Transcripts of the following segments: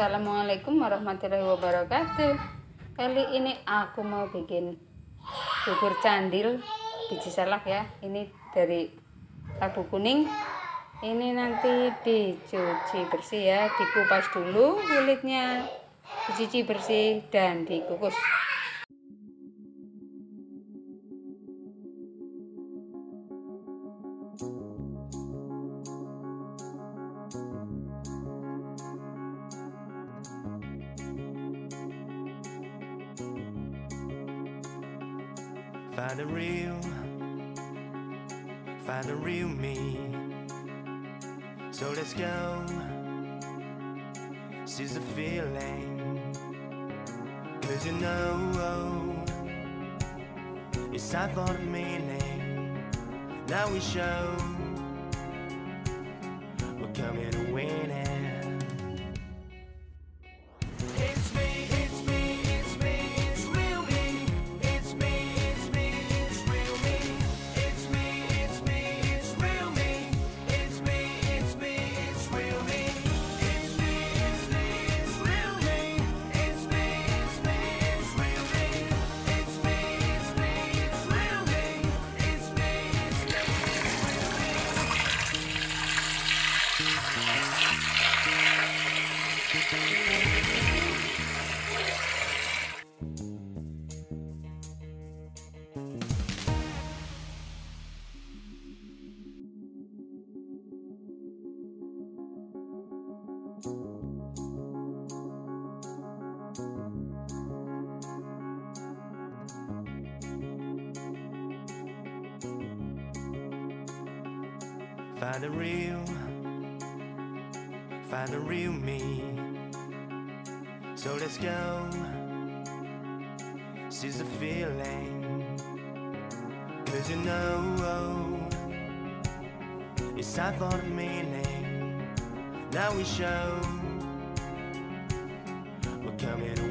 Assalamualaikum warahmatullahi wabarakatuh. Kali ini aku mau bikin bubur candil. Biji salak ya. Ini dari labu kuning. Ini nanti dicuci bersih ya. Dikupas dulu kulitnya. Dicuci bersih dan dikukus Find the real, find the real me. So let's go. Seize the feeling. Cause you know oh, it's time for the meaning. Now we show we're coming to Find the real, find the real me. So let's go, seize the feeling. Cause you know oh, it's time for the meaning. Now we show. We're coming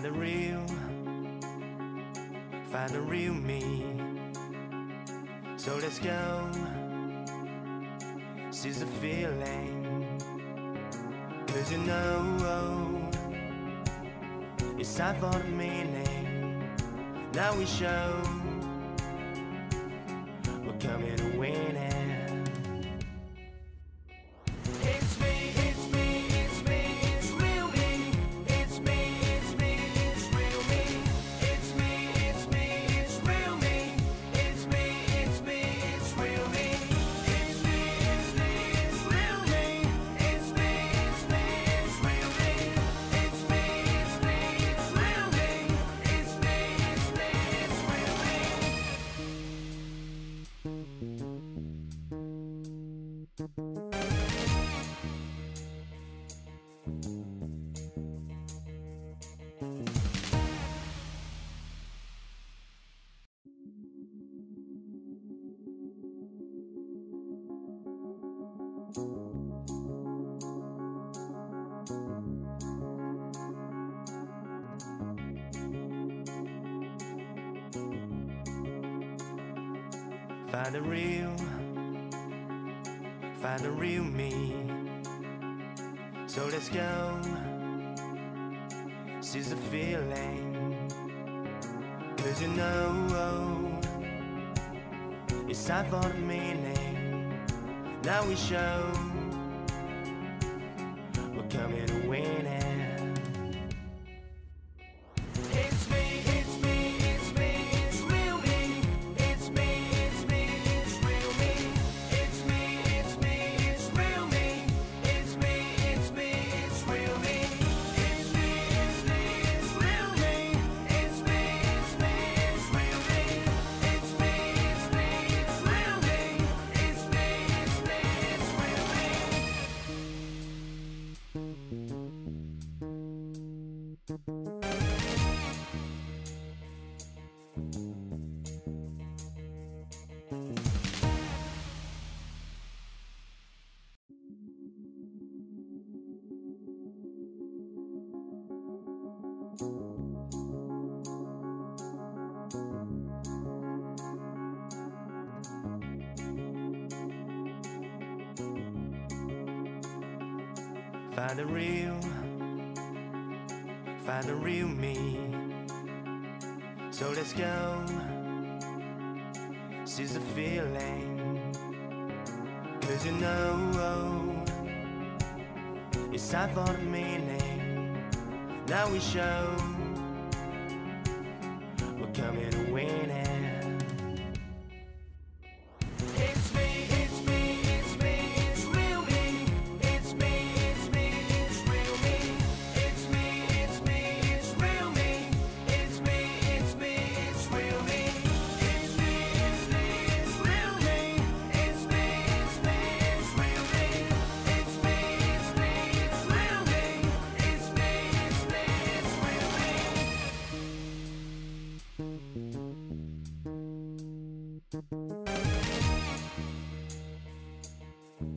Find the real, find the real me. So let's go, seize the feeling. Cause you know it's time for the meaning. Now we show we're coming Find the real, find the real me. So let's go, seize the feeling. Cause you know oh, it's time for the meaning. Now we show. We're coming to win Find the real, find the real me. So let's go, seize the feeling. Cause you know, oh, it's time for the meaning. Now we show, we're coming to win it. It's me, Find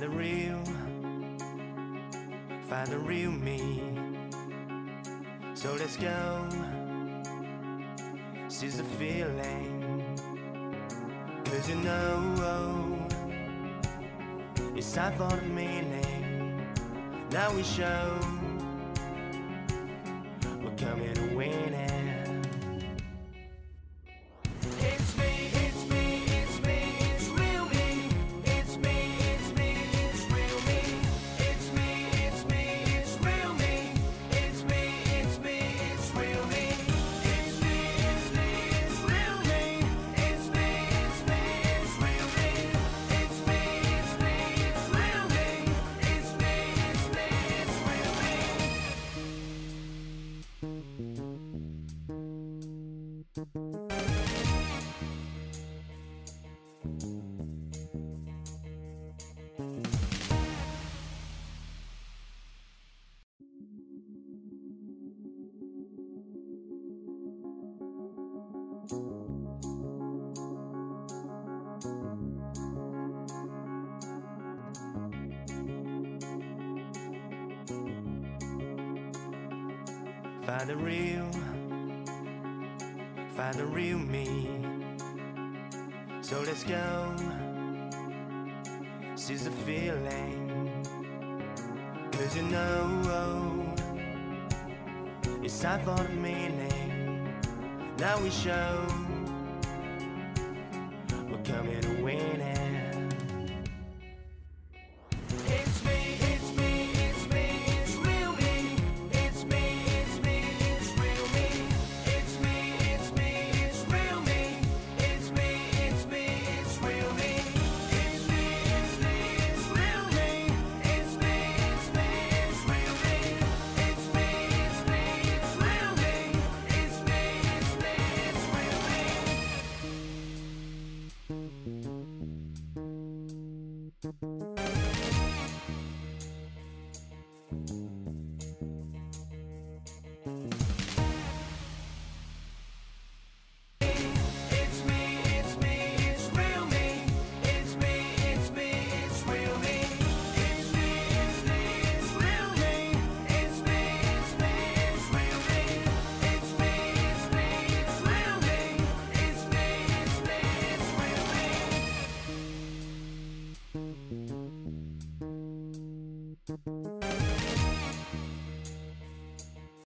the real, find the real me. So let's go, seize the feeling. Cause you know, oh, it's time for the meaning. Now we show, we're coming to win Find the real, find the real me. So let's go, seize the feeling. Cause you know, it's time for the meaning. Now we show, we're coming to win